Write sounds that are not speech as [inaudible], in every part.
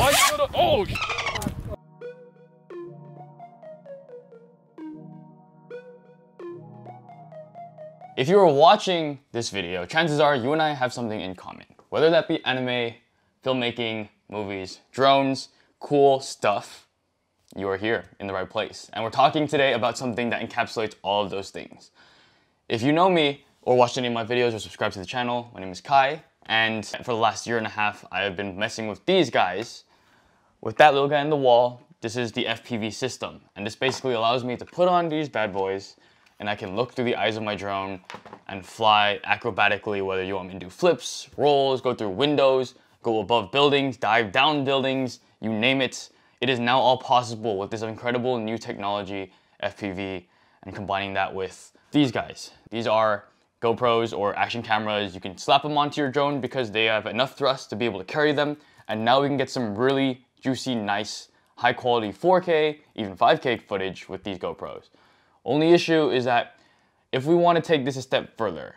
Why oh, If you are watching this video, chances are you and I have something in common. Whether that be anime, filmmaking, movies, drones, cool stuff, you are here in the right place. And we're talking today about something that encapsulates all of those things. If you know me or watched any of my videos or subscribed to the channel, my name is Kai. And for the last year and a half, I have been messing with these guys. With that little guy in the wall, this is the FPV system. And this basically allows me to put on these bad boys and I can look through the eyes of my drone and fly acrobatically, whether you want me to do flips, rolls, go through windows, go above buildings, dive down buildings, you name it. It is now all possible with this incredible new technology, FPV, and combining that with these guys. These are GoPros or action cameras. You can slap them onto your drone because they have enough thrust to be able to carry them. And now we can get some really juicy, nice, high quality 4K, even 5K footage with these GoPros. Only issue is that if we want to take this a step further,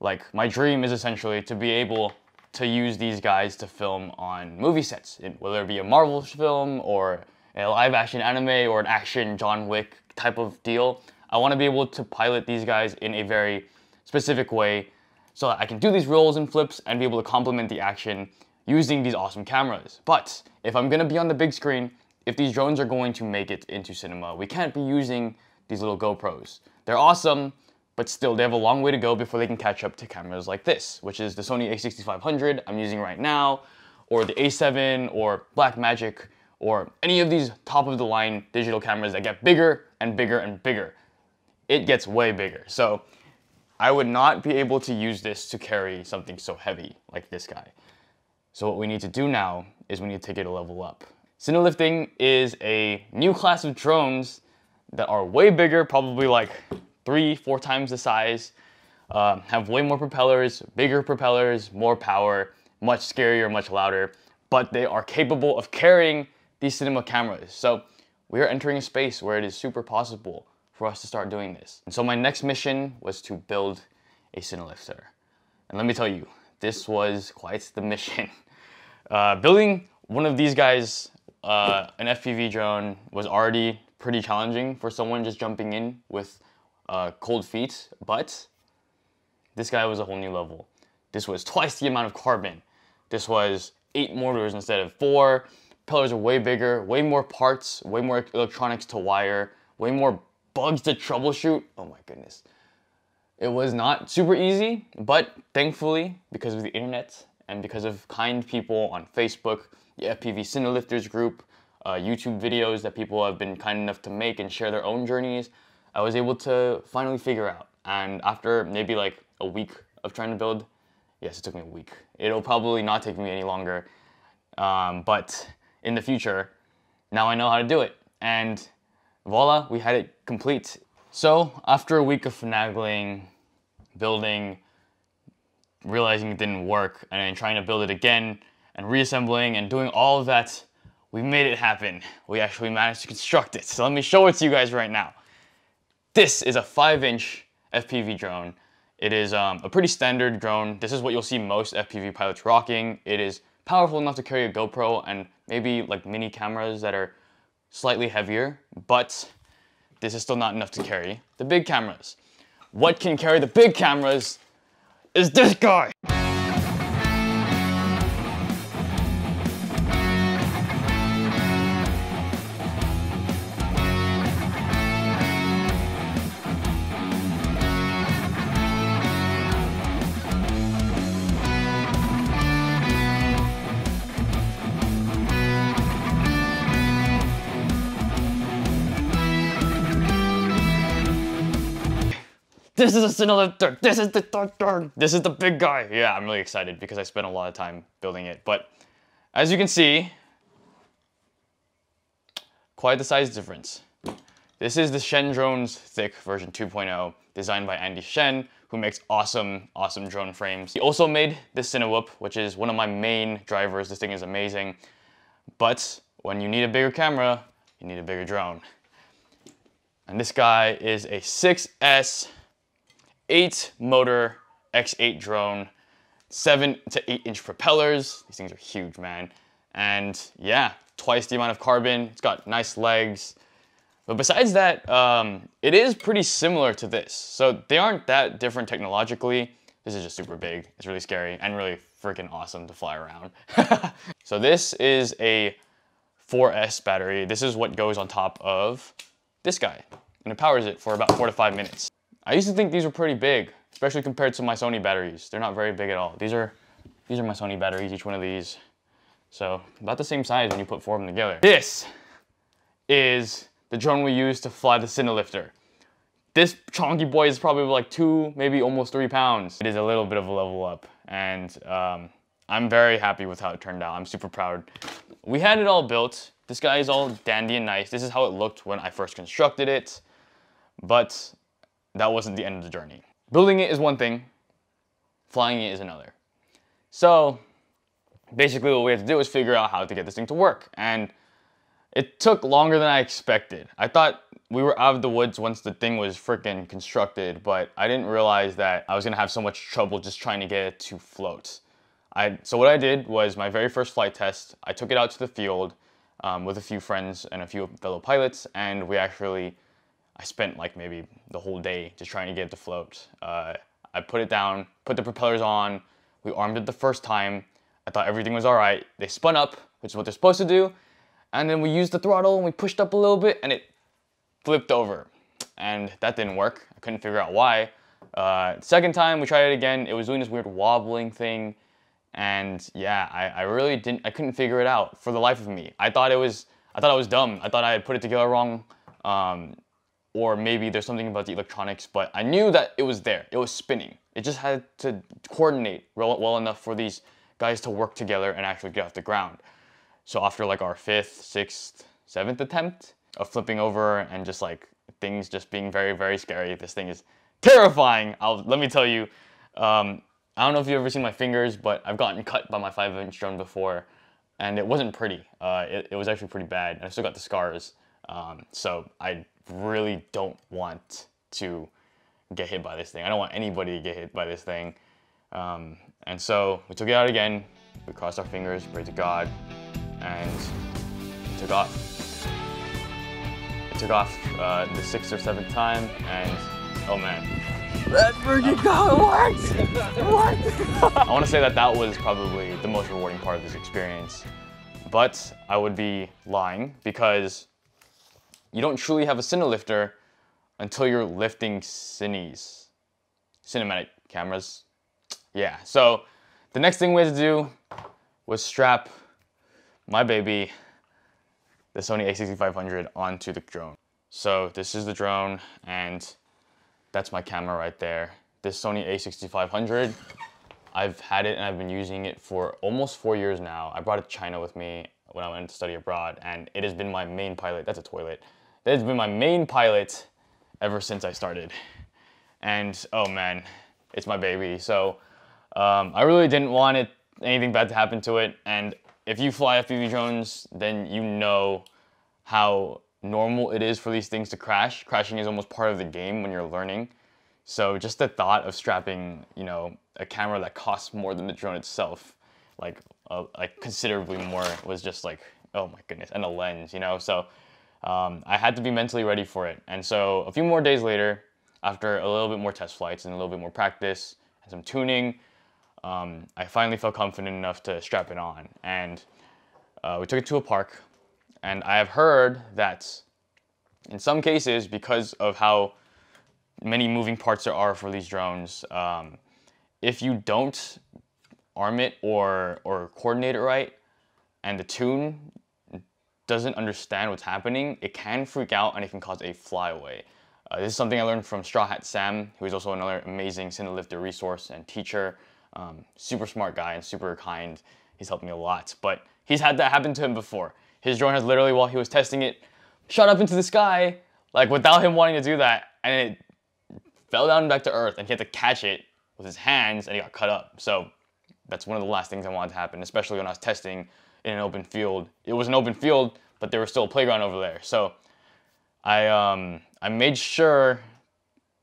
like my dream is essentially to be able to use these guys to film on movie sets, whether it be a Marvel film or a live action anime or an action John Wick type of deal. I want to be able to pilot these guys in a very specific way so that I can do these rolls and flips and be able to complement the action using these awesome cameras. But if I'm to be on the big screen, if these drones are going to make it into cinema, we can't be using these little GoPros. They're awesome, but still they have a long way to go before they can catch up to cameras like this, which is the Sony a6500 I'm using right now, or the a7 or Blackmagic, or any of these top of the line digital cameras that get bigger and bigger and bigger. It gets way bigger. So I would not be able to use this to carry something so heavy like this guy. So what we need to do now is we need to take it a level up. Cinelifting is a new class of drones that are way bigger, probably like three, four times the size, uh, have way more propellers, bigger propellers, more power, much scarier, much louder, but they are capable of carrying these cinema cameras. So we are entering a space where it is super possible for us to start doing this. And so my next mission was to build a Cinelifter. And let me tell you, this was quite the mission. [laughs] Uh, building one of these guys, uh, an FPV drone, was already pretty challenging for someone just jumping in with uh, cold feet, but this guy was a whole new level. This was twice the amount of carbon. This was eight motors instead of four. Pillars are way bigger, way more parts, way more electronics to wire, way more bugs to troubleshoot. Oh my goodness. It was not super easy, but thankfully, because of the internet and because of kind people on Facebook, the FPV Cinelifters group, uh, YouTube videos that people have been kind enough to make and share their own journeys, I was able to finally figure out. And after maybe like a week of trying to build, yes, it took me a week. It'll probably not take me any longer. Um, but in the future, now I know how to do it. And voila, we had it complete. So after a week of finagling, building, realizing it didn't work, and then trying to build it again, and reassembling and doing all of that we made it happen. We actually managed to construct it. So let me show it to you guys right now. This is a five inch FPV drone. It is um, a pretty standard drone. This is what you'll see most FPV pilots rocking. It is powerful enough to carry a GoPro and maybe like mini cameras that are slightly heavier, but this is still not enough to carry the big cameras. What can carry the big cameras is this guy. This is a Cinelifter. This is the This is the big guy. Yeah, I'm really excited because I spent a lot of time building it. But as you can see, quite the size difference. This is the Shen Drones Thicc version 2.0, designed by Andy Shen, who makes awesome, awesome drone frames. He also made the Cinewhoop, which is one of my main drivers. This thing is amazing. But when you need a bigger camera, you need a bigger drone. And this guy is a 6S eight motor X8 drone, seven to eight inch propellers. These things are huge, man. And yeah, twice the amount of carbon. It's got nice legs. But besides that, um, it is pretty similar to this. So they aren't that different technologically. This is just super big. It's really scary and really freaking awesome to fly around. [laughs] so this is a 4S battery. This is what goes on top of this guy. And it powers it for about four to five minutes. I used to think these were pretty big, especially compared to my Sony batteries. They're not very big at all. These are, these are my Sony batteries, each one of these. So about the same size when you put four of them together. This is the drone we use to fly the Cinelifter. This chonky boy is probably like two, maybe almost three pounds. It is a little bit of a level up and um, I'm very happy with how it turned out. I'm super proud. We had it all built. This guy is all dandy and nice. This is how it looked when I first constructed it, but that wasn't the end of the journey. Building it is one thing, flying it is another. So basically what we had to do was figure out how to get this thing to work. And it took longer than I expected. I thought we were out of the woods once the thing was freaking constructed, but I didn't realize that I was gonna have so much trouble just trying to get it to float. I, so what I did was my very first flight test, I took it out to the field um, with a few friends and a few fellow pilots, and we actually, I spent like maybe the whole day just trying to get it to float. Uh, I put it down, put the propellers on, we armed it the first time, I thought everything was all right. They spun up, which is what they're supposed to do, and then we used the throttle and we pushed up a little bit and it flipped over. And that didn't work. I couldn't figure out why. Uh, second time we tried it again, it was doing this weird wobbling thing. And yeah, I, I really didn't, I couldn't figure it out for the life of me. I thought it was, I thought I was dumb. I thought I had put it together wrong. Um, or maybe there's something about the electronics, but I knew that it was there. It was spinning. It just had to coordinate well, enough for these guys to work together and actually get off the ground. So after like our fifth, sixth, seventh attempt of flipping over and just like things just being very, very scary, this thing is terrifying. I'll, let me tell you, um, I don't know if you've ever seen my fingers, but I've gotten cut by my five inch drone before and it wasn't pretty. Uh, it, it, was actually pretty bad and I still got the scars. Um, so I really don't want to get hit by this thing. I don't want anybody to get hit by this thing. Um, and so we took it out again. We crossed our fingers, prayed to God, and it took off. It took off uh, the sixth or seventh time, and oh man. Let's freaking go, it worked! It worked! I want to say that that was probably the most rewarding part of this experience. But I would be lying because you don't truly have a cine lifter until you're lifting cines, cinematic cameras. Yeah, so the next thing we had to do was strap my baby, the Sony a6500 onto the drone. So this is the drone and that's my camera right there. This Sony a6500, I've had it and I've been using it for almost four years now. I brought it to China with me when I went to study abroad and it has been my main pilot. That's a toilet. That has been my main pilot ever since I started. And oh man, it's my baby. So um, I really didn't want it anything bad to happen to it. And if you fly FPV drones, then you know how normal it is for these things to crash. Crashing is almost part of the game when you're learning. So just the thought of strapping, you know, a camera that costs more than the drone itself, like uh, like considerably more, was just like, oh my goodness, and a lens, you know. So um, I had to be mentally ready for it. And so a few more days later, after a little bit more test flights and a little bit more practice and some tuning, um, I finally felt confident enough to strap it on. And uh, we took it to a park. And I have heard that in some cases, because of how many moving parts there are for these drones, um, if you don't arm it or, or coordinate it right, and the tune doesn't understand what's happening, it can freak out and it can cause a flyaway. Uh, this is something I learned from Strawhat Sam, who is also another amazing Cinelifter resource and teacher. Um, super smart guy and super kind. He's helped me a lot, but he's had that happen to him before. His drone has literally, while he was testing it, shot up into the sky, like without him wanting to do that, and it fell down back to earth, and he had to catch it with his hands, and he got cut up. So that's one of the last things I wanted to happen, especially when I was testing in an open field. It was an open field, but there was still a playground over there. So I, um, I made sure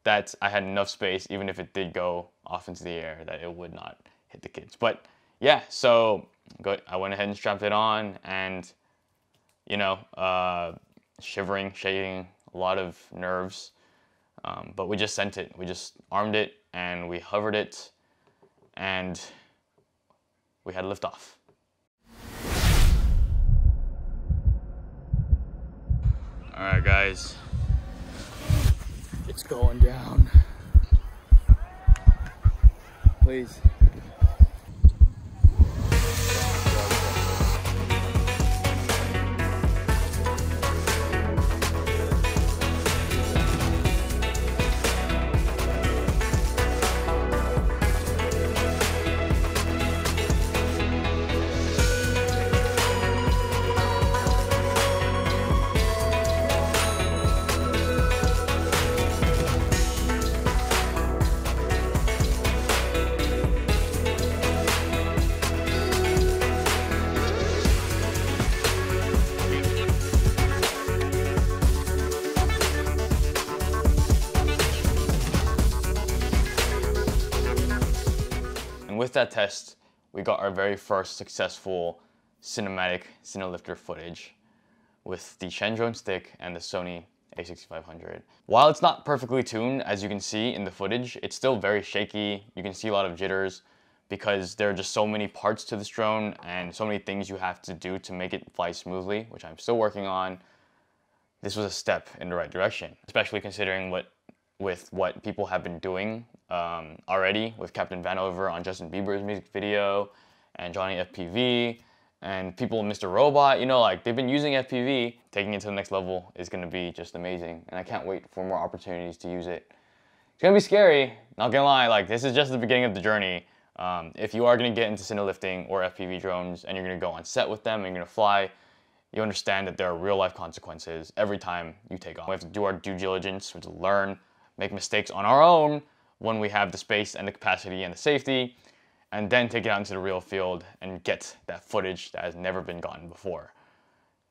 that I had enough space, even if it did go off into the air, that it would not hit the kids. But yeah, so I went ahead and strapped it on and, you know, uh, shivering, shaking, a lot of nerves. Um, but we just sent it. We just armed it and we hovered it and we had liftoff. All right, guys. It's going down. Please. That test, we got our very first successful cinematic Cinelifter footage with the Shendrones Thicc and the Sony a6500. While it's not perfectly tuned, as you can see in the footage, it's still very shaky. You can see a lot of jitters because there are just so many parts to this drone and so many things you have to do to make it fly smoothly, which I'm still working on. This was a step in the right direction, especially considering what with what people have been doing um, already with Captain Vanover on Justin Bieber's music video and Johnny FPV and people Mr. Robot, you know, like they've been using FPV. Taking it to the next level is gonna be just amazing. And I can't wait for more opportunities to use it. It's gonna be scary, not gonna lie, like this is just the beginning of the journey. Um, if you are gonna get into cine lifting or FPV drones and you're gonna go on set with them and you're gonna fly, you understand that there are real life consequences every time you take off. We have to do our due diligence, we have to learn, make mistakes on our own when we have the space and the capacity and the safety, and then take it out into the real field and get that footage that has never been gotten before.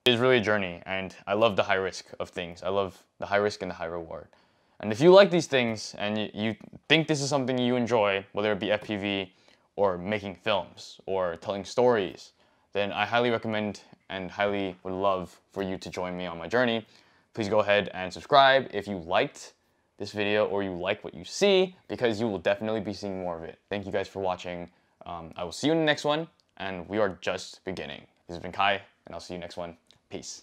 It is really a journey, and I love the high risk of things. I love the high risk and the high reward. And if you like these things and you, think this is something you enjoy, whether it be FPV or making films or telling stories, then I highly recommend and highly would love for you to join me on my journey. Please go ahead and subscribe if you liked this video or you like what you see because you will definitely be seeing more of it. Thank you guys for watching. Um, I will see you in the next one and we are just beginning. This has been Kai and I'll see you next one. Peace.